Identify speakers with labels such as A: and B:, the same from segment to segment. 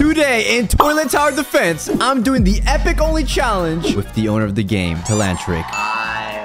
A: Today in Toilet Tower Defense, I'm doing the epic only challenge with the owner of the game, Telanthric.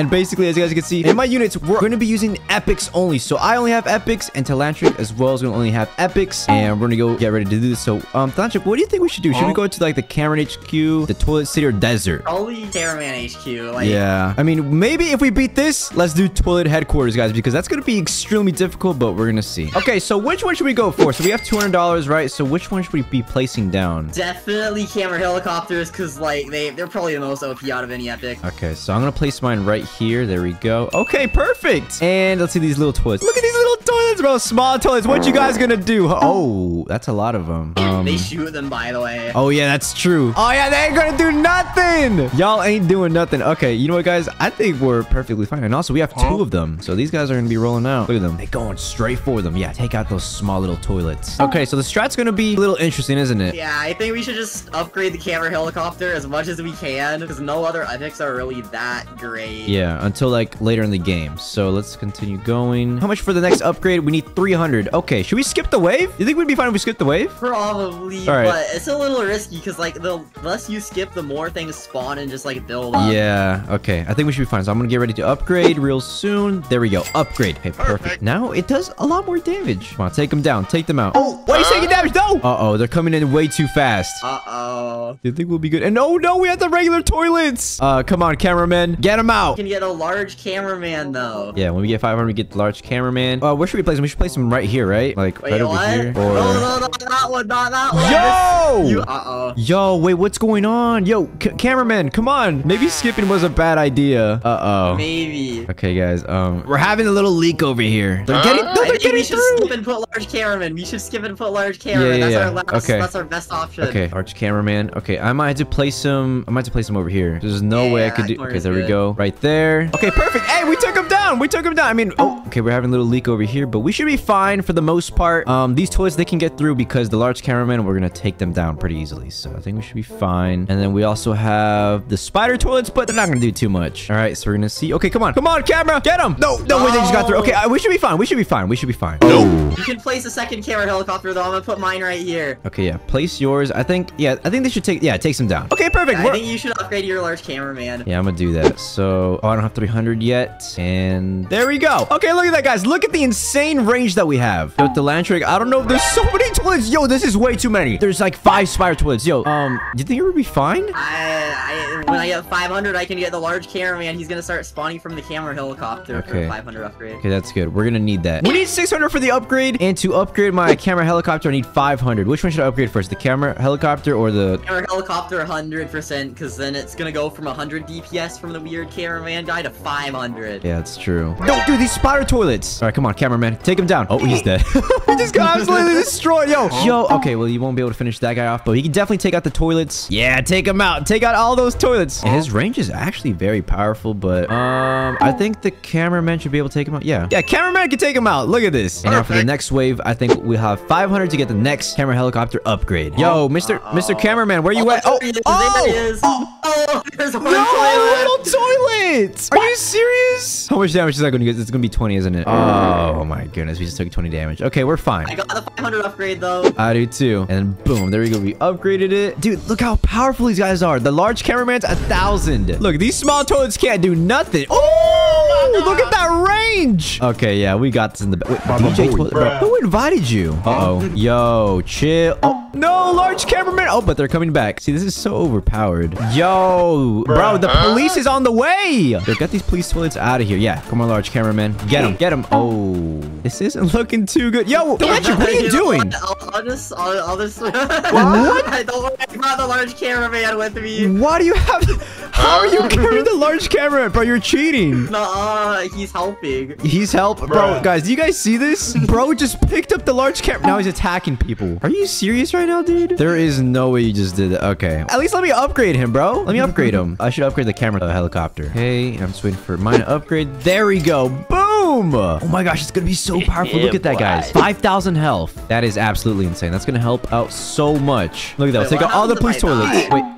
A: And basically, as you guys can see, in my units, we're going to be using epics only. So I only have epics, and Telanthric as well is going to only have epics. And we're going to go get ready to do this. So, um, Telanthric, what do you think we should do? Should we go to, like, the Cameron HQ, the Toilet City, or Desert?
B: Probably Caravan HQ. Like,
A: Yeah. I mean, maybe if we beat this, let's do Toilet Headquarters, guys, because that's going to be extremely difficult, but we're going to see. Okay, so which one should we go for? So we have $200, right? So which one should we be placing down?
B: Definitely camera helicopters, because, like, they, they're probably the most OP out of any epic.
A: Okay, so I'm gonna place mine right here. There we go. Okay, perfect. And let's see these little toilets. Look at these little toilets, bro. Small toilets. What you guys gonna do? Oh, that's a lot of them. Um,
B: they shoot them, by the way.
A: Oh yeah, that's true. Oh yeah, they ain't gonna do nothing. Y'all ain't doing nothing. Okay, you know what, guys? I think we're perfectly fine. And also, we have two of them, so these guys are gonna be rolling out. Look at them. They're going straight for them. Yeah, take out those small little toilets. Okay, so the strat's gonna be a little interesting, isn't it?
B: Yeah, I think we should just upgrade the camera helicopter as much as we can, because no other epics are really that great.
A: Yeah, until like later in the game. So let's continue going. How much for the next upgrade? We need 300. Okay, should we skip the wave? You think we'd be fine if we skip the wave?
B: Probably,
A: All right.
B: but it's a little risky because like the less you skip, the more things spawn and just like build up.
A: Yeah, okay. I think we should be fine. So I'm gonna get ready to upgrade real soon. There we go. Upgrade. Okay, perfect.
C: Perfect.
A: Now it does a lot more damage. Come on, take them down. Take them out. Oh, why are you taking damage? No! Uh-oh, they're coming in way too fast.
B: Uh oh.
A: Do you think we'll be good? And oh no, we have the regular toilets. Uh, come on, cameraman. Get them out.
B: You can get a large cameraman though.
A: Yeah, when we get 500, we get the large cameraman. Uh, where should we place him? We should place him right here, right? Like
B: Wait,
A: right over
B: what?
A: here.
B: No, no, no, not that one, not that one.
A: Yo!
B: You, uh oh.
A: Yo, wait, what's going on? Yo, cameraman, come on. Maybe skipping was a bad idea. Uh-oh.
B: Maybe.
A: Okay, guys, um, we're having a little leak over here. They're
C: Huh?
A: getting, no, they're
B: think we should
A: through.
B: skip and put large cameraman. We should skip and put large cameraman.
A: yeah,
B: that's
A: yeah.
B: our last.
A: Okay.
B: That's our best option.
A: Okay, arch cameraman. Okay, I might have to place him. I might have to place him over here. There's no way I could do. Okay, there we go. Right there. Okay, perfect. Hey, we took him down. We took him down. I mean, oh, okay, we're having a little leak over here, but we should be fine for the most part. Um, these toilets they can get through because the large cameraman we're gonna take them down pretty easily. So I think we should be fine. And then we also have the spider toilets, but they're not gonna do too much. All right, so we're gonna see. Okay, come on, come on, camera, get them. No, no, wait, they just got through. Okay, uh, we should be fine. We should be fine. We should be fine.
C: No.
B: You can place a second camera helicopter though. I'm gonna put mine right here.
A: Okay, yeah. Place yours. I think, yeah, I think they should take, yeah, it takes them down. Okay, perfect.
B: I think you should upgrade your large cameraman.
A: yeah, I'm gonna do that. So, oh, I don't have 300 yet. And there we go. Okay, look at that, guys. Look at the insane range that we have. Yo, Telanthric, I don't know. If there's so many toilets. Yo, this is way too many. There's like five spider toilets. Yo, um, do you think it would be fine?
B: I, I when I get 500, I can get the large cameraman. He's gonna start spawning from the camera helicopter
A: Okay.
B: for 500 upgrade.
A: Okay, that's good. We're gonna need that. We need 600 for the upgrade. And to upgrade my camera helicopter, I need 500. Which one should I upgrade first? The camera helicopter or the...
B: Camera helicopter 100% because then it's gonna go from 100 DPS from the weird cameraman guy to 500.
A: Yeah, that's true. Don't do these spider toilets. All right, come on, cameraman. Take him down. Oh, he's dead. he just got absolutely destroyed. Yo, yo. Okay, well, you won't be able to finish that guy off, but he can definitely take out the toilets. Yeah, take him out. Take out all those toilets. And his range is actually very powerful, but um, I think the cameraman should be able to take him out. Yeah, yeah, cameraman can take him out. Look at this. And now for the next wave, I think we'll have 500 to get the next camera helicopter upgrade. Yo, Mr. Mr. Cameraman, where you at?
B: Oh,
A: Oh,
B: there he
A: oh,
B: there he is. Oh, there's one
A: no,
B: toilet.
A: little toilet! Are you serious? How much damage is that going to get? It's going to be 20, isn't it? Oh Oh my goodness, we just took 20 damage. Okay, we're fine.
B: I got the 500 upgrade though.
A: I do too. And boom, there we go. We upgraded it. Dude, look how powerful these guys are. The large cameraman's a thousand. Look, these small toads can't do nothing. Oh, oh look at that range. Okay, yeah, we got this in the back. Wait, DJ bro. Who invited you? Uh-oh. Yo, chill. Oh, no, large cameraman. Oh, but they're coming back. See, this is so overpowered. Yo, bro, the police is on the way. Yo, get these police toilets out of here. Yeah, come on, large cameraman. Get him, get him. Oh. oh, this isn't looking too good. Yo, Electric, what are you doing?
B: I'll, I'll just, I'll, I'll just. what? I don't worry. I brought the large cameraman with me.
A: Why do you have... How are you uh. carrying the large camera, bro? You're cheating.
B: Nah, he's helping.
A: He's help, bro.
C: Bruh.
A: Guys, do you guys see this? Bro just picked up the large camera. Now he's attacking people. Are you serious right now, dude? There is no way you just did that. Okay. At least let me upgrade him, bro. Let me upgrade him. I should upgrade the camera uh, helicopter. Okay, I'm just waiting for mine to upgrade. There we go. Boom. Oh my gosh, it's gonna be so powerful. Look at that, guys. 5,000 health. That is absolutely insane. That's gonna help out so much. Look at that. Let's take out all the police toilets.
B: die?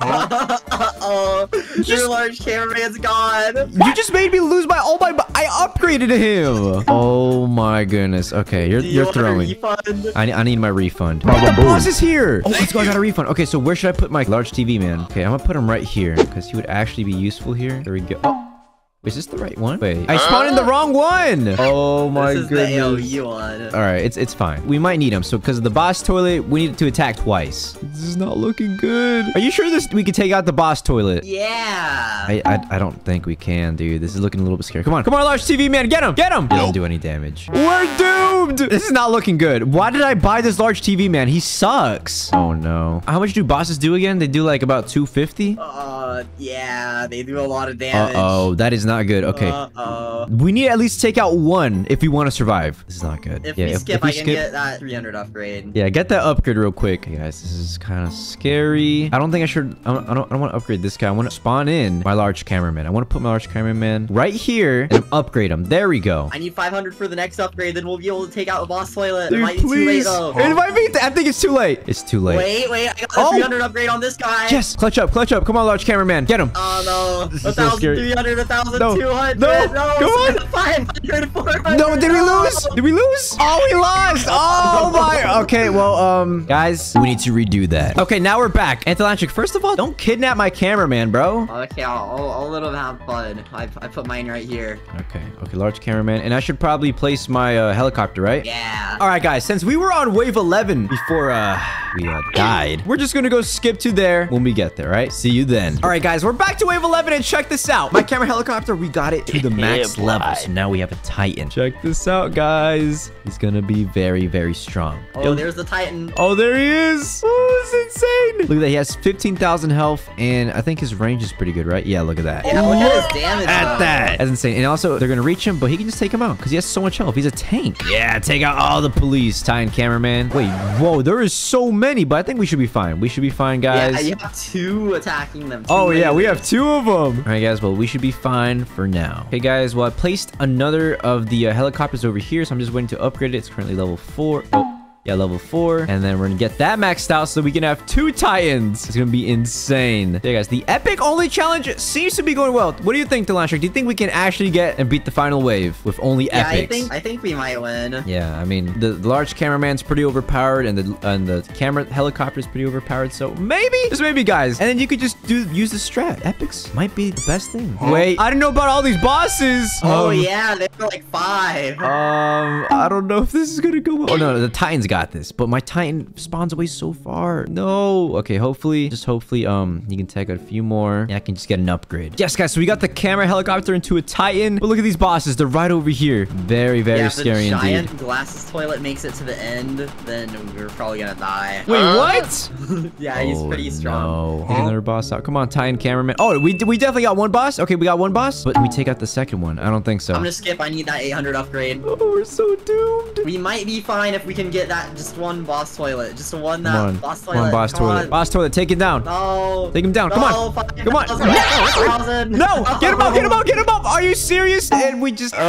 A: Wait.
B: Uh-oh. Your large cameraman's gone.
A: You just made me lose my all my. I upgraded him. Oh my goodness. Okay, you're
B: you
A: you're throwing.
B: refund?
A: I, I need my refund. The boss is here. Oh, let's go. I got a refund. Okay, so where should I put my large TV, man? Okay, I'm gonna put him right here because he would actually be useful here. There we go. Oh. Is this the right one? Wait, I spawned in the wrong one. Oh my
B: this is the
A: goodness.
B: AOE one.
A: All right, it's it's fine. We might need him. So because of the boss toilet, we need to attack twice. This is not looking good. Are you sure this we could take out the boss toilet?
B: Yeah.
A: I, I I don't think we can, dude. This is looking a little bit scary. Come on, come on, large TV man, get him, get him. He doesn't do any damage. We're doomed. This is not looking good. Why did I buy this large TV man? He sucks. Oh no. How much do bosses do again? They do like about 250.
B: Uh, yeah, they do a lot of damage.
A: Uh oh, that is not not good. Okay.
B: Uh -oh.
A: We need at least take out one if we want to survive. This is not good.
B: If
A: yeah,
B: we if, skip, if
A: we
B: I can get that 300 upgrade.
A: Yeah, get that upgrade real quick. Guys, this is kind of scary. I don't think I should... I don't, I don't, want to upgrade this guy. I want to spawn in my large cameraman. I want to put my large cameraman right here and upgrade him. There we go.
B: I need 500 for the next upgrade. Then we'll be able to take out the boss toilet.
A: Dude, it
B: might please. be too late, though.
A: It might be... I think it's too late. It's too late.
B: Wait, wait. I got a
A: oh.
B: 300 upgrade on this guy.
A: Yes. Clutch up. Clutch up. Come on, large cameraman. Get him.
B: Oh, no.
A: 1,300. 1,000
B: no. 200.
A: No.
B: no.
A: Come on.
B: 500, 400.
A: No, did we lose? Did we lose? Oh, we lost. Oh, my. Okay, well, um, guys, we need to redo that. Okay, now we're back. Antilantric, first of all, don't kidnap my cameraman, bro.
B: Okay, I'll, I'll let him have fun. I, I put mine right here.
A: Okay. Okay, large cameraman. And I should probably place my uh, helicopter, right?
B: Yeah.
A: All right, guys, since we were on wave 11 before, uh, we uh, died, we're just going to go skip to there when we get there, right? See you then. All right, guys, we're back to wave 11 and check this out. My camera helicopter, we got it to the max level. So now we have a Titan. Check this out, guys. He's going to be very, very strong.
B: Oh,
A: Yo-
B: there's the Titan.
A: Oh, there he is. Oh, it's insane. Look at that. He has 15,000 health, and I think his range is pretty good, right? Yeah, look at that.
B: Yeah, look at his damage.
A: At
B: though.
A: that. That's insane. And also, they're going to reach him, but he can just take him out because he has so much health. He's a tank. Yeah, take out all the police, Titan cameraman. Wait, whoa, there is so many, but I think we should be fine. We should be fine, guys.
B: Yeah, you have two attacking them.
A: Oh, yeah, we have two of them. All right, guys, well, we should be fine for now. Okay, guys, well, I placed another of the uh, helicopters over here, so I'm just waiting to upgrade it. It's currently level four. Oh. Yeah, level four. And then we're gonna get that maxed out so we can have two Titans. It's gonna be insane. Yeah, guys, the Epic only challenge seems to be going well. What do you think, Telanthric? Do you think we can actually get and beat the final wave with only
B: Yeah, I think I think we might win.
A: Yeah, I mean the, the large cameraman's pretty overpowered, and the and the camera helicopter's pretty overpowered. So maybe, just maybe, guys, and then you could just do use the strat. Epics might be the best thing. Wait, I don't know about all these bosses.
B: Oh
A: Um,
B: yeah, they were like five.
A: Um, I don't know if this is gonna go well. Oh no, the Titans got this, but my Titan spawns away so far. No. Okay, hopefully, just hopefully, um, you can take out a few more, Yeah, I can just get an upgrade. Yes, guys. So we got the camera helicopter into a Titan. But look at these bosses; they're right over here. Very, very
B: yeah,
A: scary
B: if the
A: indeed.
B: giant glasses toilet makes it to the end, then we're probably gonna die.
A: Wait, what?
B: yeah, he's
A: Oh,
B: pretty strong.
A: No. Take another boss out. Come on, Titan cameraman. Oh, we we definitely got one boss. Okay, we got one boss, but we take out the second one. I don't think so.
B: I'm gonna skip. I need that 800 upgrade.
A: Oh, we're so doomed.
B: We might be fine if we can get that just one boss toilet. Just one that
A: Come on,
B: boss
A: come
B: toilet.
A: on, boss
B: Come
A: toilet.
B: on.
A: Boss toilet, take it down.
B: No.
A: Take him down. Come
B: No,
A: on.
B: five
A: Come on.
B: thousand, thousand.
A: No, get him up, get him up, get him up. Are you serious? And we just. Oh,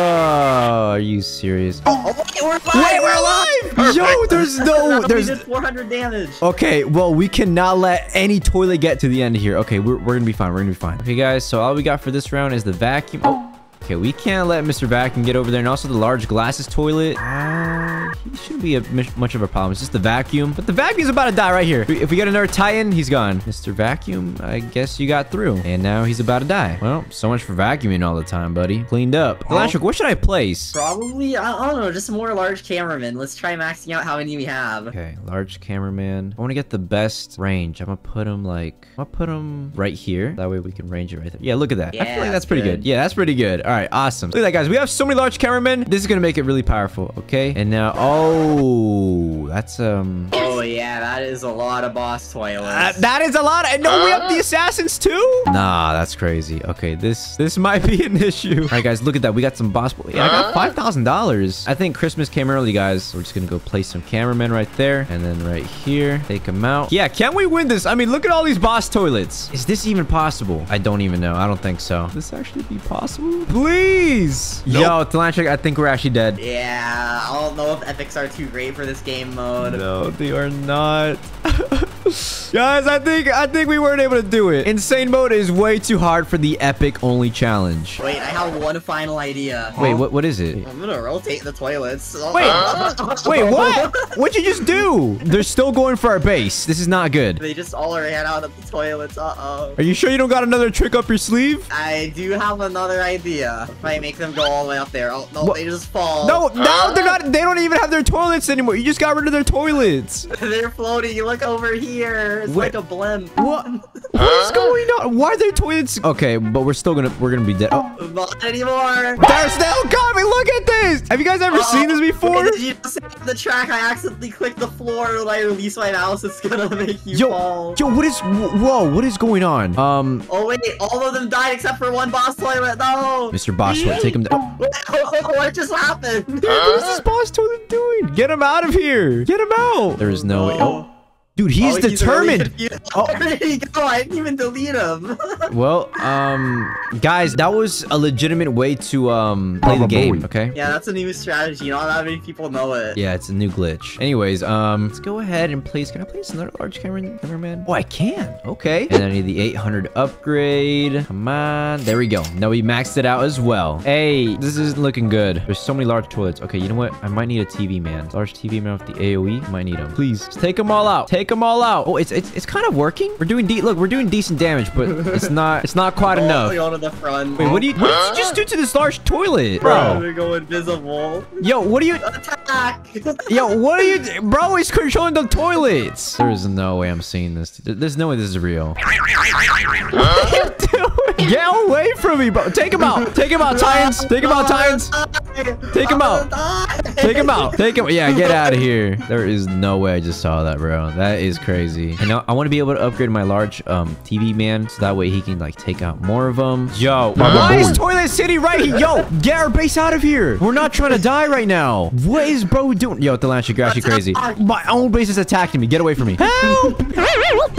A: are you serious?
B: Oh, wait, we're alive.
A: Wait, we're alive! Yo, there's no.
B: we
A: There's.
B: did 400 damage.
A: Okay, well, we cannot let any toilet get to the end here. Okay, we're, we're gonna be fine. We're gonna be fine. Okay, guys, so all we got for this round is the vacuum. Oh, okay, we can't let Mr. Vacuum get over there. And also the large glasses toilet. Uh, he shouldn't be a, much- much of a problem. It's just the vacuum. But the vacuum's about to die right here. If we get another Titan, he's gone. Mr. Vacuum, I guess you got through. And now he's about to die. Well, so much for vacuuming all the time, buddy. Cleaned up. Elastic, what should I place?
B: Probably, I, I don't know, just more large cameramen. Let's try maxing out how many we have.
A: Okay, large cameraman. I want to get the best range. I'm gonna put him like, I'm gonna put him right here. That way we can range it right there. Yeah, look at that. Yeah, I feel like that's pretty good.
B: good.
A: Yeah, that's pretty good. All right, awesome. Look at that, guys. We have so many large cameramen. This is gonna make it really powerful. Okay, and now, oh, that's um.
B: Yeah, that is a lot of boss toilets.
A: Uh, that is a lot. And no, we have the assassins too. Nah, that's crazy. Okay, this this might be an issue. All right, guys, look at that. We got some boss. Yeah, I got five thousand dollars. I think Christmas came early, guys. We're just gonna go place some cameramen right there, and then right here, take them out. Yeah, can we win this? I mean, look at all these boss toilets. Is this even possible? I don't even know. I don't think so. This actually be possible? Please. Yo, Telanthric, I think we're actually dead.
B: yeah, I don't know if epics are too great for this game mode.
A: No, they are not. Guys, I think I think we weren't able to do it. Insane mode is way too hard for the epic only challenge.
B: Wait, I have one final idea.
A: Wait, what what is it?
B: I'm gonna rotate the toilets.
A: Wait, wait, what? What'd you just do? They're still going for our base. This is not good.
B: They just all ran out of the toilets. Uh-oh.
A: Are you sure you don't got another trick up your sleeve?
B: I do have another idea. If I make them go all the way up there. Oh, no,
A: What?
B: they just fall.
A: No, no, they're ah! not. They don't even have their toilets anymore. You just got rid of their toilets.
B: They're floating. Look over here. It's
A: Wait.
B: like a blimp.
A: What? What is going on? Why are their toilets? Okay, but we're still gonna we're gonna be dead. Oh,
B: Not anymore.
A: they're still coming. Look at this. Have you guys ever seen this before?
B: Did you just hit the track? I accidentally clicked the floor. When I release my mouse, it's gonna make you
A: Yo,
B: fall.
A: yo, what is? Whoa, what is going on? Um,
B: Oh wait, all of them died except for one boss toilet. No.
A: Mr. Boss, toilet, take him down.
B: what just happened?
A: Dude, what is this boss toilet doing? Get him out of here. Get him out. There is no. Oh, dude, he's
B: Oh,
A: determined.
B: really.
A: Oh.
B: Where did he go? I didn't even delete him.
A: well, um, guys, that was a legitimate way to um play the game. Okay.
B: yeah, that's a new strategy. Not that many people know it.
A: Yeah, it's a new glitch. Anyways, um, let's go ahead and place. Can I place another large camera, cameraman? Oh, I can. Okay. And I need the 800 upgrade. Come on. There we go. Now we maxed it out as well. Hey, this isn't looking good. There's so many large toilets. Okay, you know what? I might need a TV man. Large TV man with the AOE. Might need him. Please, just take them all out. Take them all out. Oh, it's it's it's kind of working. We're doing de look. We're doing decent damage, but it's not it's not quite
B: All
A: enough.
B: the on the front.
A: Wait, what do you what did you just do to this large toilet,
B: Bro,
A: bro?
B: go invisible.
A: Yo, what are you?
B: Attack!
A: Yo, what are you? Bro, he's controlling the toilets. There is no way I'm seeing this. There's no way this is real. What are you doing? Get away from me, bro. Take him out. Take him out, Titans. Take him out, Titans. Take him out. Take him out. Take him. Yeah, get out of here. There is no way I just saw that, bro. That is crazy. And now I want to be able to upgrade my large um TV man so that way he can like take out more of them. Yo, why is Toilet City right here? Yo, get our base out of here. We're not trying to die right now. What is bro doing? Yo, the Lancer, you're crazy. My own base is attacking me. Get away from me. Help!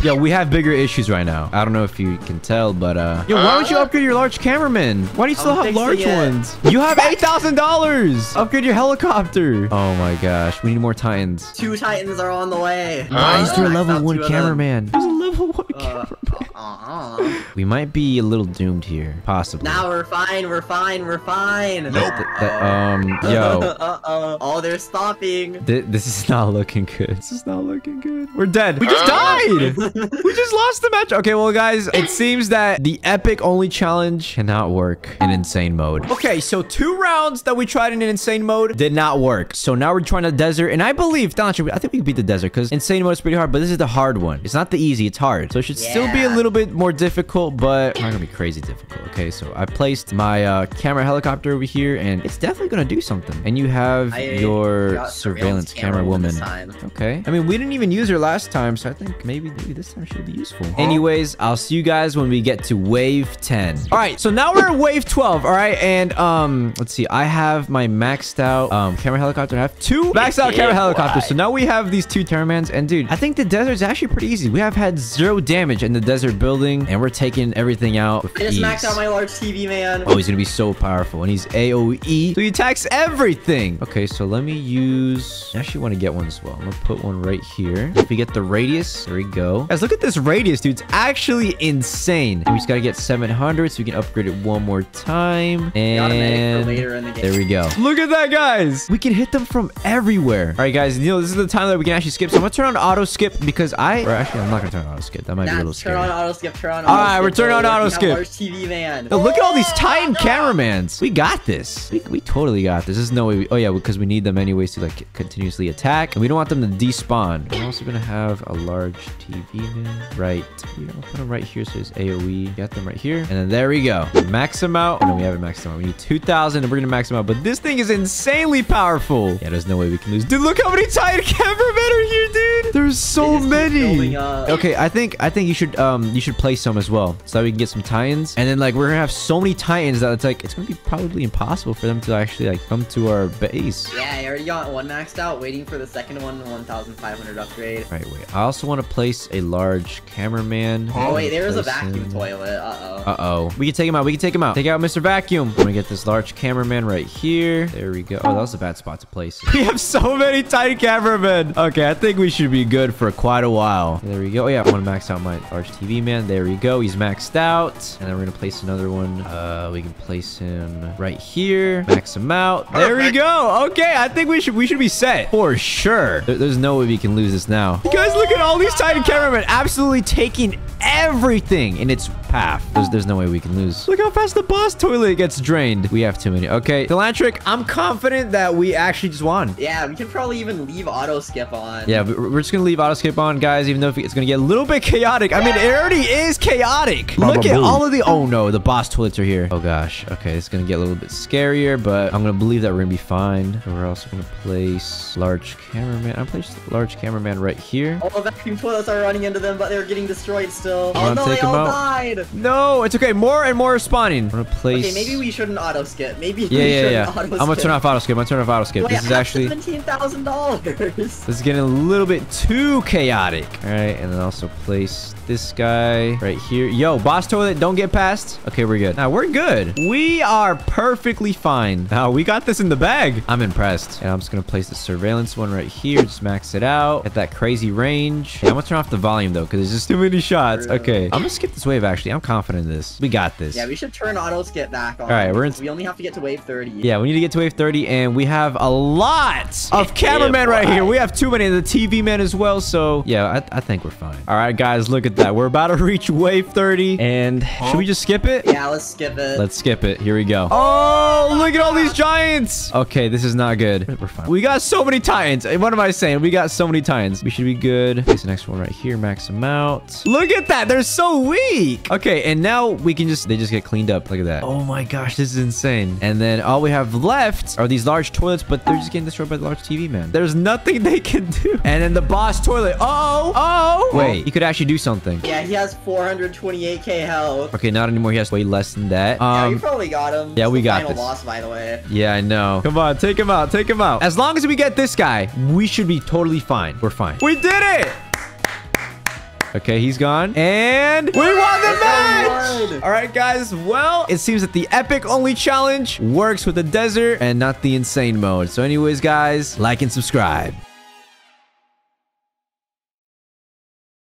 A: Yo, we have bigger issues right now. I don't know if you can tell, but uh, yo, why don't you upgrade your large cameraman? Why do you still have large ones? You have eight thousand dollars. Upgrade your helicopter. Oh my gosh, we need more titans.
B: Two titans are on the way.
A: Why is there a level one
B: two of them.
A: cameraman? There's a level one
B: Uh,
A: cameraman.
B: uh-uh.
A: We might be a little doomed here, possibly.
B: Now we're fine, we're fine, we're fine.
A: Th- th- um, yo,
B: Uh-oh. Oh, they're stopping.
A: Th- this is not looking good. This is not looking good. We're dead. We just died. we just lost the match. Okay, well, guys, it seems that the epic only challenge cannot work in insane mode. Okay, so two rounds that we tried in an insane mode did not work. So now we're trying the desert, and I believe, Donald, I think we can beat the desert because insane mode is pretty hard, but this is the hard one. It's not the easy, it's hard. So it should still be a little bit more difficult, but not gonna be crazy difficult. Okay, so I placed my uh, camera helicopter over here, and it's definitely gonna do something. And you have
B: I
A: your
B: got
A: surveillance camera woman. Okay. I mean, we didn't even use her last time, so I think maybe, maybe this time she'll be useful. Anyways, I'll see you guys when we get to wave 10. All right, so now we're at wave 12, all right? And, um, let's see. I have my maxed out um, camera helicopter. I have two maxed out camera helicopters. So now we have these two Terramans. And, dude, I think the desert's actually pretty easy. We have had zero damage in the desert building, and we're taking everything out with
B: I just
A: ease.
B: maxed out my large TV, man.
A: Oh, he's gonna be so powerful, and he's AOE, so he attacks everything. Okay, so let me use. I actually want to get one as well. I'm gonna put one right here. If we get the radius, there we go. Guys, look at this radius, dude. It's actually insane. And we just gotta get 700, so we can upgrade it one more time.
B: Got
A: And
B: for later in the game.
A: there we go. Look at that, guys. We can hit them from everywhere. All right, guys. You know this is the time that we can actually skip. So I'm gonna turn on auto skip because I. Or actually, I'm not gonna turn on auto skip. That might be a
B: little
A: little
B: turn on auto skip, turn on
A: All
B: auto
A: right,
B: skip.
A: we're turning on auto skip.
B: Large TV, man.
A: Oh, look at all these Titan cameramans. We got this. We, we totally got this. There's no way. We, oh yeah, because we need them anyways to like continuously attack, and we don't want them to despawn. We're also gonna have a large TV man right. We're gonna put them right here, so it's AOE. Got them right here, and then there we go. Max them out. Oh, no, we haven't maxed them out. We need 2,000, and we're gonna max them out. But this thing is insanely powerful. Yeah, there's no way we can lose. Dude, look how many Titan cameramen are here, dude. There's so
B: They just keep
A: many. Okay, I think I think you should um you should play some as well, so that we can get some titans. And then like we're gonna have so many titans that it's like it's gonna be probably impossible for them to actually like come to our base.
B: Yeah, I already got one maxed out, waiting for the second one, 1,500 upgrade.
A: Right, wait. I also want to place a large cameraman.
B: Oh wait, there is a vacuum
A: him-
B: toilet. Uh-oh.
A: Uh-oh. We can take him out. We can take him out. Take out Mr. Vacuum. I'm gonna get this large cameraman right here. There we go. Oh, that was a bad spot to place. it. We have so many tiny cameramen. Okay, I think we should be good for quite a while. There we go. Oh, yeah, I want to max out my Arch TV man. There we go. He's maxed out. And then we're going to place another one. Uh, we can place him right here. Max him out. There we go. Okay, I think we should we should be set for sure. There- there's no way we can lose this now. You guys, look at all these Titan cameramen absolutely taking everything in its path. There's, there's no way we can lose. Look how fast the boss toilet gets drained. We have too many. Okay, Telanthric, I'm confident that we actually just won.
B: Yeah, we can probably even leave auto skip on.
A: Yeah, we- we're just gonna leave auto skip on, guys, even though it's gonna get a little bit chaotic. I mean, it already is chaotic. Look at all of the... Oh, no, the boss toilets are here. Oh, gosh. Okay, it's gonna get a little bit scarier, but I'm gonna believe that we're gonna be fine. So we're also gonna place large cameraman. I'm placed large cameraman right here.
B: All the vacuum toilets are running into them, but they're getting destroyed still.
A: Oh, wanna
B: Oh no,
A: take
B: they
A: 'em
B: all
A: out?
B: died.
A: No, it's okay. More and more are spawning. I'm gonna place...
B: Okay, maybe we shouldn't auto skip. Maybe
A: Yeah,
B: we
A: yeah, yeah. I'm gonna turn off auto skip. I'm gonna turn off auto skip.
B: Wait,
A: This is actually...
B: seventeen thousand dollars.
A: This is getting a little bit too chaotic. All right, and then also place this guy right here. Yo, boss toilet, don't get past. Okay, we're good. Now, we're good. We are perfectly fine. Now, we got this in the bag. I'm impressed. And I'm just going to place the surveillance one right here. Just max it out. At that crazy range. Yeah, I'm going to turn off the volume, though, because there's just too many shots. Okay, I'm going to skip this wave, actually. I'm confident in this. We got this.
B: Yeah, we should turn auto skip back on.
A: All right, we're in-
B: We only have to get to wave 30.
A: Yeah, we need to get to wave 30, and we have a lot of cameramen right here. We have too many, the TV man as well, so yeah, I, I think we're fine. All right, guys, look at that. We're about to reach wave 30, and should we just skip it?
B: Yeah, let's skip it.
A: Let's skip it. Here we go. Oh, oh look at all these giants. Okay, this is not good. We're fine. We got so many titans. Eh, what am I saying? We got so many titans. We should be good. Place the next one right here. Max them out. Look at that. They're so weak. Okay, and now we can just, they just get cleaned up. Look at that. Oh my gosh, this is insane. And then all we have left are these large toilets, but they're just getting destroyed by the large TV man. There's nothing they can do. And then the boss toilet. Oh, oh. Wait, he could actually do something.
B: Yeah, he has 428k health.
A: Okay, not anymore. He has way less than that.
B: yeah, you
A: Um,
B: probably got him.
A: yeah,
B: It's
A: we
B: the
A: got
B: final
A: this.
B: boss, by the way.
A: Yeah, I know. Come on, take him out. Take him out. As long as we get this guy, we should be totally fine. We're fine. We did it! Okay, he's gone. And we won the match! All right, guys. Well, it seems that the epic only challenge works with the desert and not the insane mode. So anyways, guys, like and subscribe.